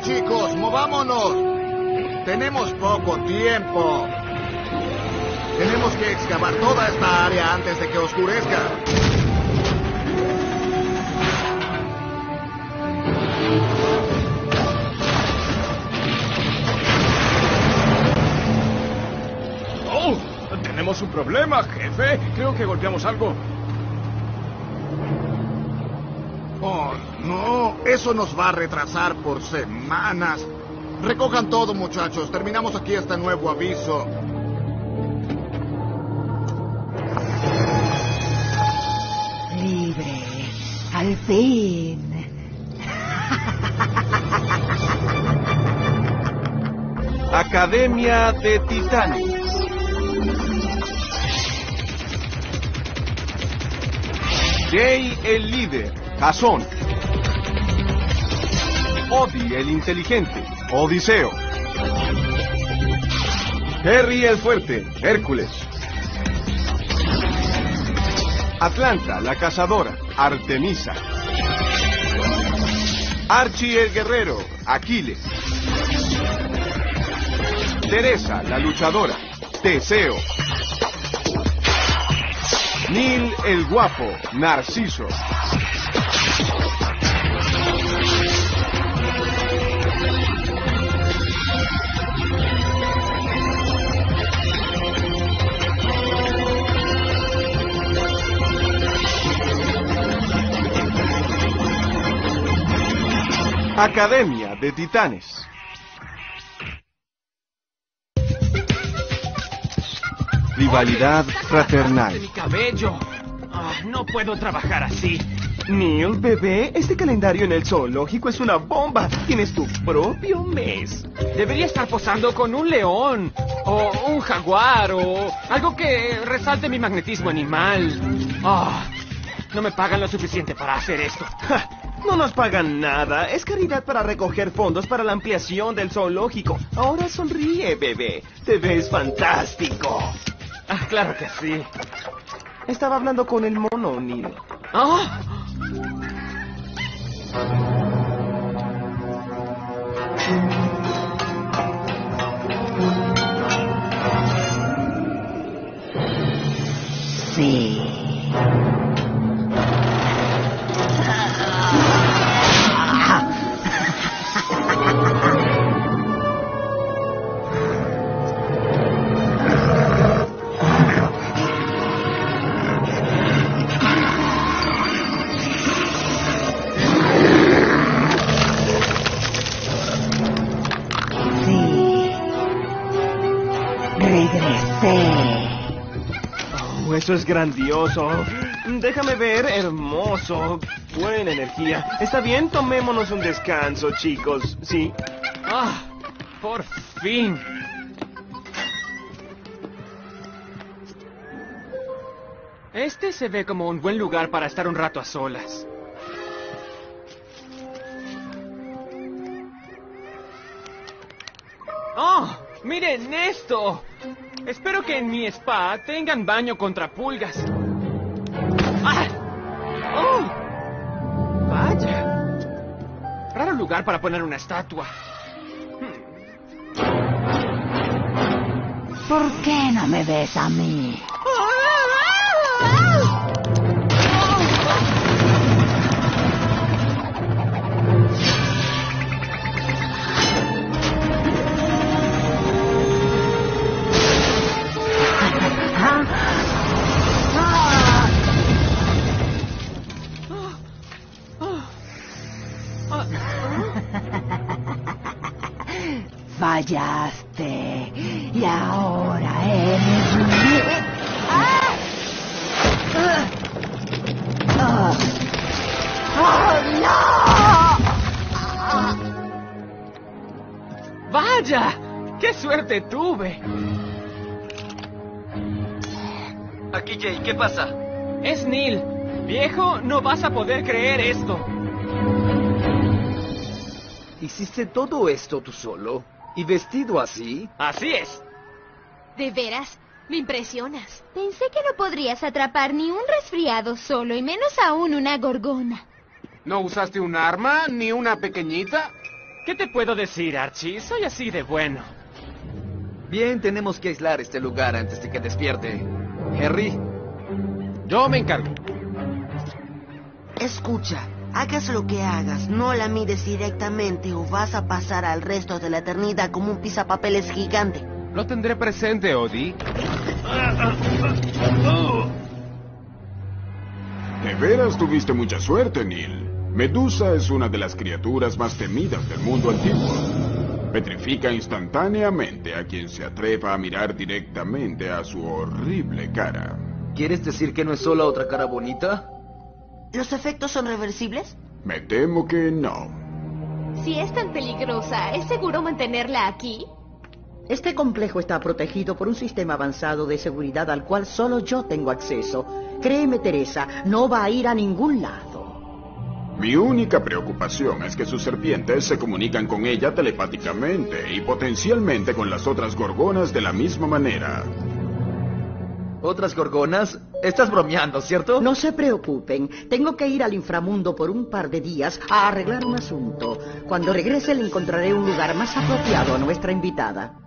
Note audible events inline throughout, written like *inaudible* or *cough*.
Chicos, movámonos. Tenemos poco tiempo. Tenemos que excavar toda esta área antes de que oscurezca. ¡Oh! Tenemos un problema, jefe. Creo que golpeamos algo. Oh, no, eso nos va a retrasar por semanas. Recojan todo, muchachos. Terminamos aquí este nuevo aviso. Libre. Al fin. Academia de Titanes. Jay el líder, Jason. Odi el inteligente, Odiseo. Harry el fuerte, Hércules. Atlanta la cazadora, Artemisa. Archie el guerrero, Aquiles. Teresa la luchadora, Teseo. Neil el guapo, Narciso. Academia de Titanes. Rivalidad fraternal. mi cabello. Ah, no puedo trabajar así. Neil, bebé, este calendario en el zoológico es una bomba. Tienes tu propio mes. Debería estar posando con un león, o un jaguar, o algo que resalte mi magnetismo animal. Ah, no me pagan lo suficiente para hacer esto. Ja, no nos pagan nada. Es caridad para recoger fondos para la ampliación del zoológico. Ahora sonríe, bebé. Te ves fantástico. Ah, claro que sí. Estaba hablando con el mono, Neil. Ah, Sí. Sí. Es grandioso. Déjame ver, hermoso. Buena energía. Está bien, tomémonos un descanso, chicos. Sí. ah, por fin. Este se ve como un buen lugar para estar un rato a solas. ¡Oh! ¡Miren esto! Espero que en mi spa tengan baño contra pulgas. ¡Ah! ¡Oh! ¡Vaya! Raro lugar para poner una estatua. ¿Por qué no me ves a mí? Fallaste. Y ahora eres. ¡Ah! ¡Ah! ¡Ah! ¡Oh, no! ¡Vaya! ¡Qué suerte tuve! Aquí, Jay, ¿qué pasa? Es Neil. Viejo, no vas a poder creer esto. ¿Hiciste todo esto tú solo? ¿Y vestido así? Así es. ¿De veras? Me impresionas. Pensé que no podrías atrapar ni un resfriado solo, y menos aún una gorgona. ¿No usaste un arma ni una pequeñita? ¿Qué te puedo decir, Archie? Soy así de bueno. Bien, tenemos que aislar este lugar antes de que despierte. Harry, Yo me encargo. Escucha, hagas lo que hagas, no la mires directamente o vas a pasar al resto de la eternidad como un pisapapeles gigante. Lo tendré presente, Odie. De veras tuviste mucha suerte, Neil. Medusa es una de las criaturas más temidas del mundo antiguo. Petrifica instantáneamente a quien se atreva a mirar directamente a su horrible cara. ¿quieres decir que no es solo otra cara bonita? ¿Los efectos son reversibles? Me temo que no. Si es tan peligrosa, ¿es seguro mantenerla aquí? Este complejo está protegido por un sistema avanzado de seguridad al cual solo yo tengo acceso. Créeme, Teresa, no va a ir a ningún lado. Mi única preocupación es que sus serpientes se comunican con ella telepáticamente y potencialmente con las otras gorgonas de la misma manera. ¿Otras gorgonas? Estás bromeando, ¿cierto? No se preocupen, tengo que ir al inframundo por un par de días a arreglar un asunto. Cuando regrese le encontraré un lugar más apropiado a nuestra invitada.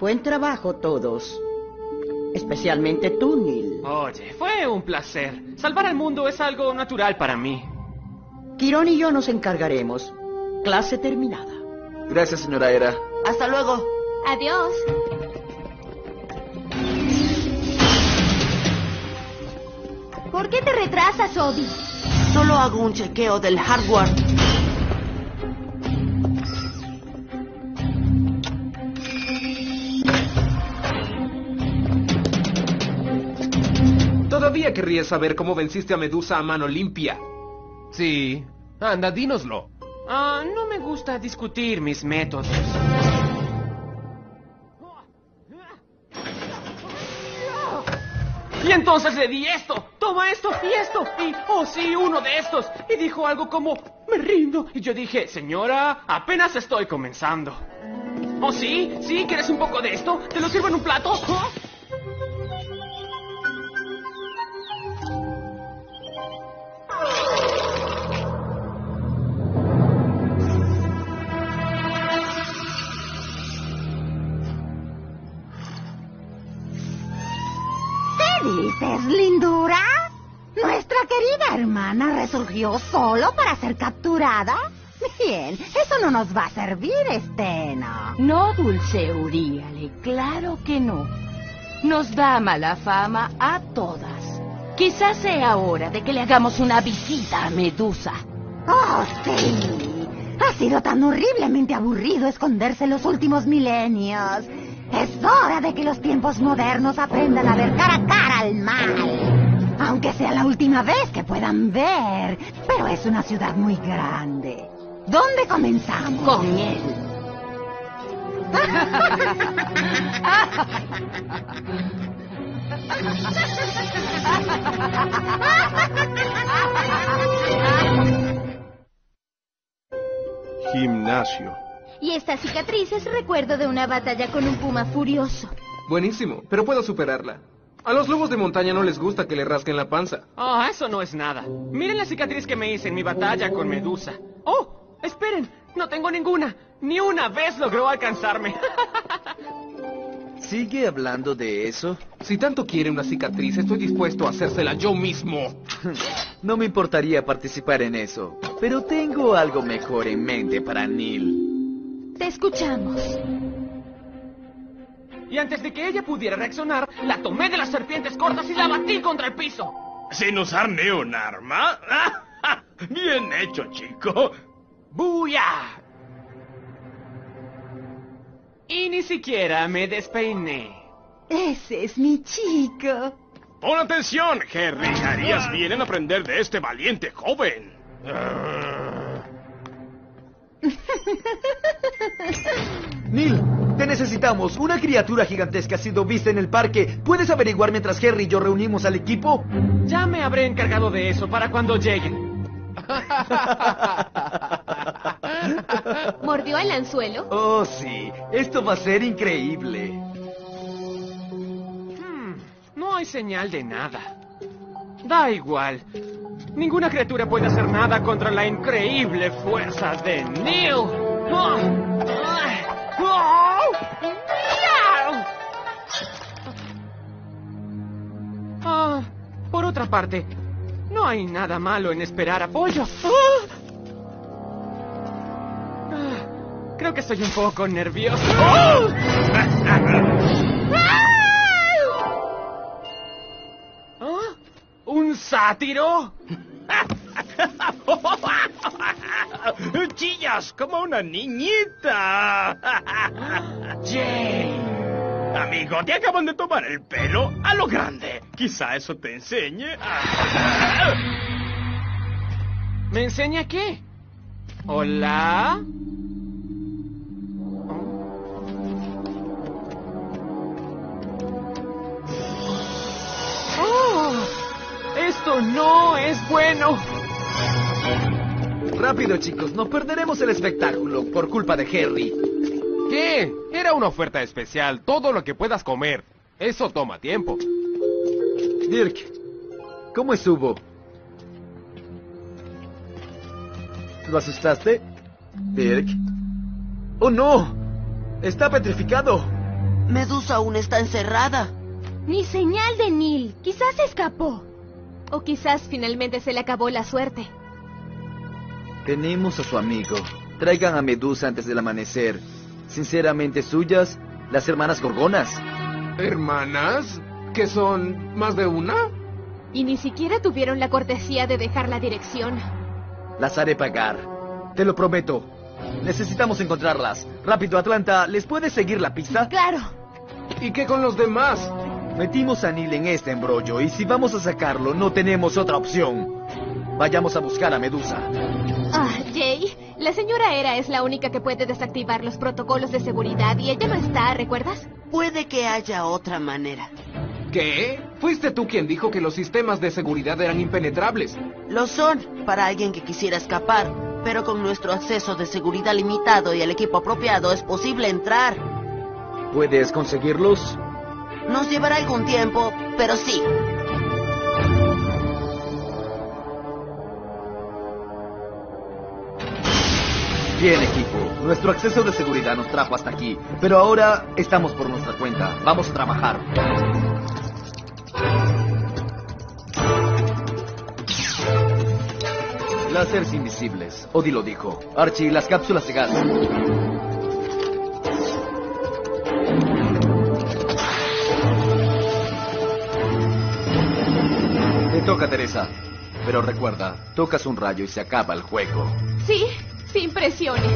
Buen trabajo todos. Especialmente tú, Neil. Oye, fue un placer. Salvar al mundo es algo natural para mí. Quirón y yo nos encargaremos. Clase terminada. Gracias, señora Era. Hasta luego. Adiós. ¿Por qué te retrasas, Odie? Solo hago un chequeo del hardware. Todavía querría saber cómo venciste a Medusa a mano limpia. Sí. Anda, dínoslo. Ah, no me gusta discutir mis métodos. Y entonces le di esto, toma esto y esto, y, oh sí, uno de estos. Y dijo algo como, me rindo. Y yo dije, señora, apenas estoy comenzando. Oh sí, sí, ¿quieres un poco de esto? ¿Te lo sirvo en un plato? ¿Qué dices, lindura? ¿Nuestra querida hermana resurgió solo para ser capturada? Bien, eso no nos va a servir, Estena. No, dulce Uriale, claro que no. Nos da mala fama a todas. Quizás sea hora de que le hagamos una visita a Medusa. ¡Oh, sí! Ha sido tan horriblemente aburrido esconderse los últimos milenios. Es hora de que los tiempos modernos aprendan a ver cara a cara al mal. Aunque sea la última vez que puedan ver. Pero es una ciudad muy grande. ¿Dónde comenzamos? Con él. Gimnasio. Y esta cicatriz es recuerdo de una batalla con un puma furioso. Buenísimo, pero puedo superarla. A los lobos de montaña no les gusta que le rasquen la panza. Oh, eso no es nada. Miren la cicatriz que me hice en mi batalla con Medusa. Oh, esperen, no tengo ninguna. Ni una vez logró alcanzarme. *laughs* ¿Sigue hablando de eso? Si tanto quiere una cicatriz, estoy dispuesto a hacérsela yo mismo. *laughs* No me importaría participar en eso, pero tengo algo mejor en mente para Neil. Te escuchamos. Y antes de que ella pudiera reaccionar, la tomé de las serpientes cortas y la batí contra el piso. ¿Sin usar ni un arma? *laughs* Bien hecho, chico. ¡Buya! Y ni siquiera me despeiné. Ese es mi chico. Pon atención, Harry. Harías bien en aprender de este valiente joven. *laughs* Neil, te necesitamos. Una criatura gigantesca ha sido vista en el parque. ¿Puedes averiguar mientras Harry y yo reunimos al equipo? Ya me habré encargado de eso para cuando lleguen. *laughs* ¿Mordió el anzuelo? Oh, sí. Esto va a ser increíble. Hmm, no hay señal de nada. Da igual. Ninguna criatura puede hacer nada contra la increíble fuerza de Neil. Ah, por otra parte, no hay nada malo en esperar apoyo. Ah, creo que estoy un poco nervioso. Sátiro? *laughs* Chillas como una niñita. Jay. Amigo, te acaban de tomar el pelo a lo grande. Quizá eso te enseñe a... ¿Me enseña qué? ¿Hola? ¡Esto no es bueno! Rápido, chicos, no perderemos el espectáculo por culpa de Harry. ¿Qué? Era una oferta especial, todo lo que puedas comer. Eso toma tiempo. Dirk, ¿cómo estuvo? ¿Lo asustaste? Dirk. ¡Oh, no! ¡Está petrificado! Medusa aún está encerrada. Ni señal de Neil. Quizás se escapó. O quizás finalmente se le acabó la suerte. Tenemos a su amigo. Traigan a Medusa antes del amanecer. Sinceramente suyas, las hermanas Gorgonas. ¿Hermanas? ¿Que son más de una? Y ni siquiera tuvieron la cortesía de dejar la dirección. Las haré pagar. Te lo prometo. Necesitamos encontrarlas. Rápido, Atlanta, ¿les puedes seguir la pista? Claro. ¿Y qué con los demás? Metimos a Neil en este embrollo y si vamos a sacarlo no tenemos otra opción. Vayamos a buscar a Medusa. Ah, Jay, la señora Era es la única que puede desactivar los protocolos de seguridad y ella no está, ¿recuerdas? Puede que haya otra manera. ¿Qué? Fuiste tú quien dijo que los sistemas de seguridad eran impenetrables. Lo son para alguien que quisiera escapar, pero con nuestro acceso de seguridad limitado y el equipo apropiado es posible entrar. ¿Puedes conseguirlos? Nos llevará algún tiempo, pero sí. Bien, equipo. Nuestro acceso de seguridad nos trajo hasta aquí, pero ahora estamos por nuestra cuenta. Vamos a trabajar. Láseres invisibles. Odi lo dijo. Archie, las cápsulas de gas. Pero recuerda, tocas un rayo y se acaba el juego. Sí, sin presiones.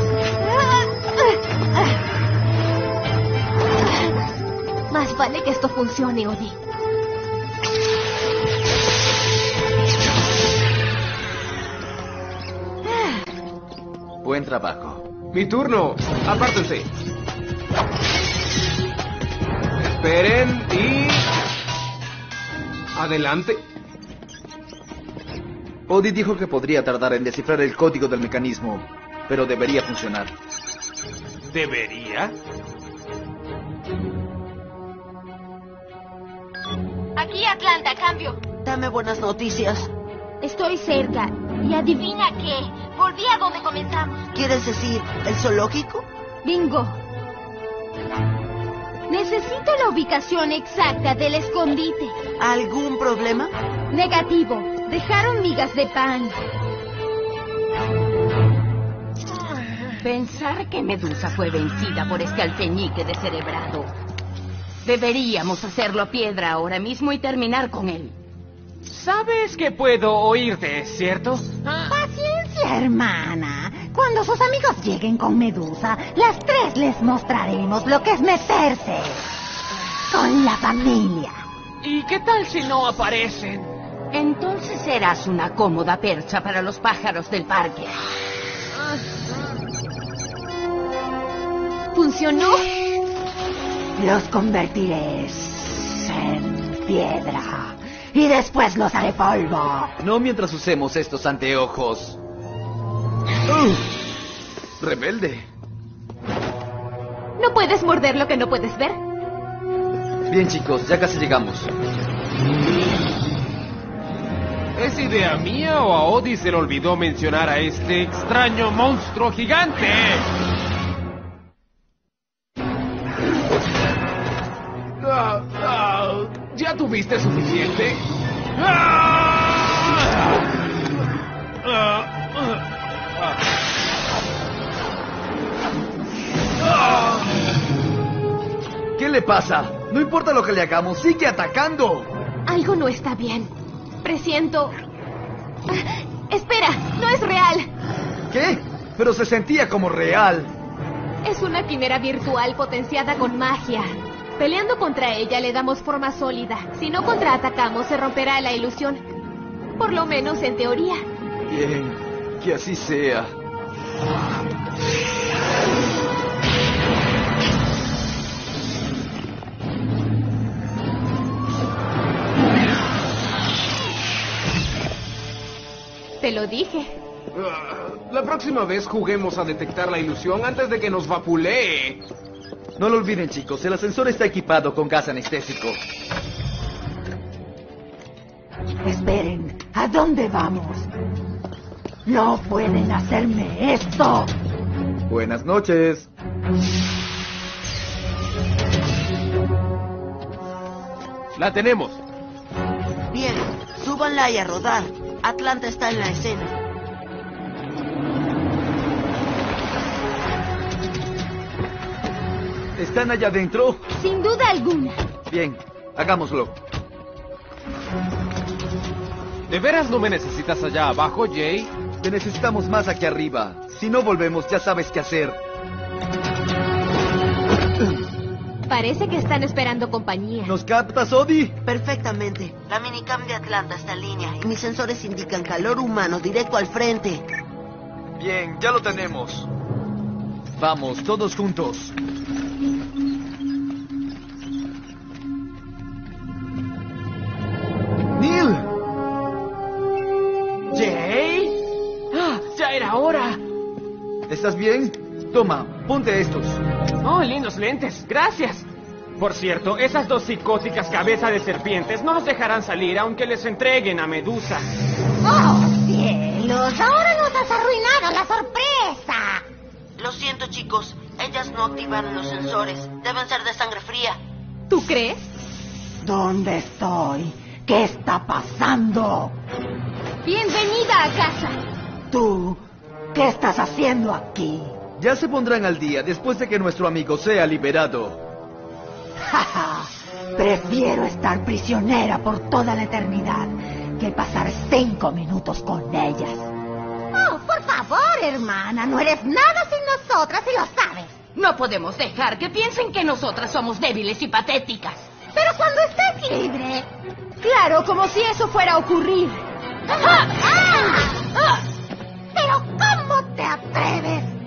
Más vale que esto funcione, Odie. Buen trabajo. Mi turno. Apártense. Esperen y... Adelante. Odie dijo que podría tardar en descifrar el código del mecanismo, pero debería funcionar. ¿Debería? Aquí Atlanta, cambio. Dame buenas noticias. Estoy cerca. Y adivina qué. Volví a donde comenzamos. ¿Quieres decir el zoológico? Bingo. Necesito la ubicación exacta del escondite. ¿Algún problema? Negativo. Dejaron migas de pan. Pensar que Medusa fue vencida por este alfeñique descerebrado. Deberíamos hacerlo piedra ahora mismo y terminar con él. Sabes que puedo oírte, ¿cierto? Paciencia, hermana. Cuando sus amigos lleguen con Medusa, las tres les mostraremos lo que es meterse con la familia. ¿Y qué tal si no aparecen? Entonces serás una cómoda percha para los pájaros del parque. ¿Funcionó? Los convertiré en piedra y después los haré polvo. No mientras usemos estos anteojos. ¡Rebelde! ¿No puedes morder lo que no puedes ver? Bien, chicos, ya casi llegamos. ¿Es idea mía o a Odie se le olvidó mencionar a este extraño monstruo gigante? Ah, ah, ¿Ya tuviste suficiente? Ah. Le pasa? No importa lo que le hagamos, sigue atacando. Algo no está bien. Presiento... Ah, Espera, no es real. ¿Qué? Pero se sentía como real. Es una quimera virtual potenciada con magia. Peleando contra ella le damos forma sólida. Si no contraatacamos se romperá la ilusión. Por lo menos en teoría. Bien, que así sea. Te lo dije. La próxima vez juguemos a detectar la ilusión antes de que nos vapulee. No lo olviden, chicos, el ascensor está equipado con gas anestésico. Esperen, ¿a dónde vamos? No pueden hacerme esto. Buenas noches. La tenemos. Bien, súbanla y a rodar. Atlanta está en la escena. ¿Están allá adentro? Sin duda alguna. Bien, hagámoslo. ¿De veras no me necesitas allá abajo, Jay? Te necesitamos más aquí arriba. Si no volvemos, ya sabes qué hacer. Parece que están esperando compañía. ¿Nos captas, Odi? Perfectamente. La minicam de Atlanta está en línea y mis sensores indican calor humano directo al frente. Bien, ya lo tenemos. Vamos, todos juntos. ¡Neil! ¿Jay? Ah, ya era hora. ¿Estás bien? Toma, ponte estos. Oh, lindos lentes. Gracias. Por cierto, esas dos psicóticas cabezas de serpientes no nos dejarán salir aunque les entreguen a Medusa. ¡Oh, cielos! Ahora nos has arruinado la sorpresa. Lo siento, chicos. Ellas no activaron los sensores. Deben ser de sangre fría. ¿Tú crees? ¿Dónde estoy? ¿Qué está pasando? Bienvenida a casa. ¿Tú? ¿Qué estás haciendo aquí? Ya se pondrán al día después de que nuestro amigo sea liberado. Jaja. Prefiero estar prisionera por toda la eternidad que pasar cinco minutos con ellas. Oh, por favor, hermana, no eres nada sin nosotras y lo sabes. No podemos dejar que piensen que nosotras somos débiles y patéticas. Pero cuando estés libre... Claro, como si eso fuera a ocurrir. ¡Ah! ¡Ah! Pero ¿cómo te atreves?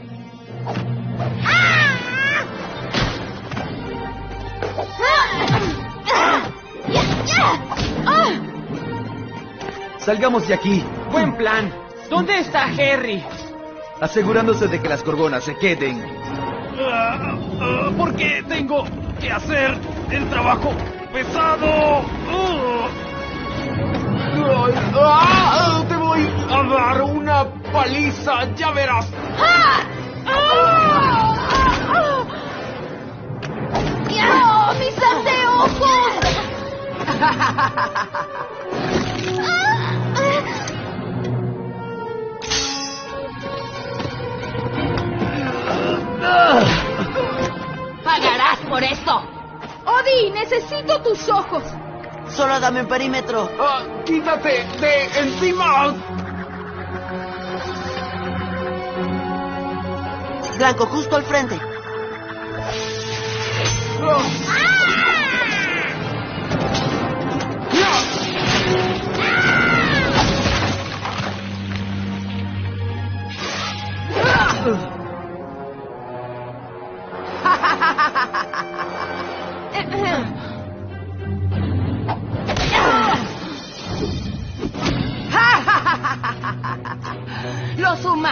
Salgamos de aquí, Buen plan. ¿Dónde está Harry? asegurándose de que las gorgonas se queden. Ah, ah, porque tengo que hacer el trabajo pesado. Uh. Ay, ah, ¡Te voy a dar una paliza! ¡Ya verás! ¡Oh, mis anteojos! Necesito tus ojos. Solo dame un perímetro. Ah, ¡Quítate de encima! Blanco, justo al frente. Los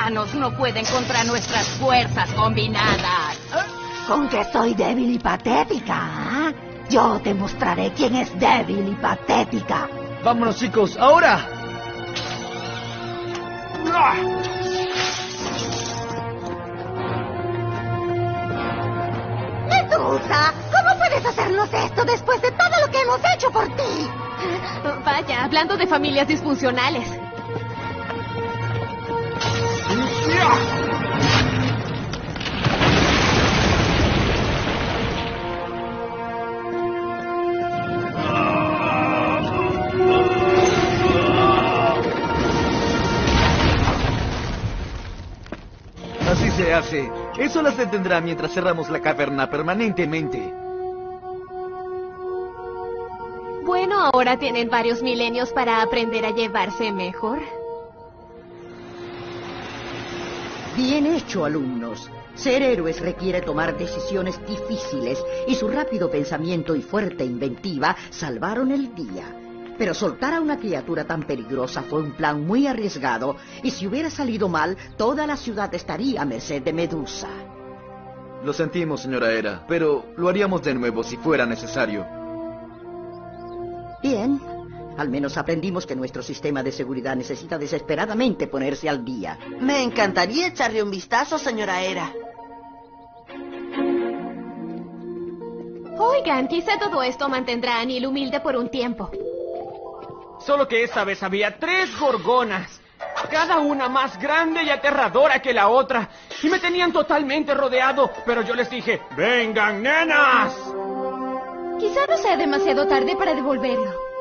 humanos no pueden contra nuestras fuerzas combinadas. ¿Con que soy débil y patética? ah? Yo te mostraré quién es débil y patética. Vámonos, chicos, ahora. Medusa, ¿cómo puedes hacer hacernos esto después de todo lo que hemos hecho por ti? Vaya, hablando de familias disfuncionales. Así se hace. Eso las detendrá mientras cerramos la caverna permanentemente. Bueno, ahora tienen varios milenios para aprender a llevarse mejor. Bien hecho, alumnos. Ser héroes requiere tomar decisiones difíciles y su rápido pensamiento y fuerte inventiva salvaron el día. Pero soltar a una criatura tan peligrosa fue un plan muy arriesgado y si hubiera salido mal, toda la ciudad estaría a merced de Medusa. Lo sentimos, señora Era, pero lo haríamos de nuevo si fuera necesario. Bien, al menos aprendimos que nuestro sistema de seguridad necesita desesperadamente ponerse al día. Me encantaría echarle un vistazo, señora Era. Oigan, quizá todo esto mantendrá a Neil humilde por un tiempo. Solo que esta vez había tres gorgonas. Cada una más grande y aterradora que la otra. Y me tenían totalmente rodeado. Pero yo les dije, ¡vengan, nenas! Quizá no sea demasiado tarde para devolverlo.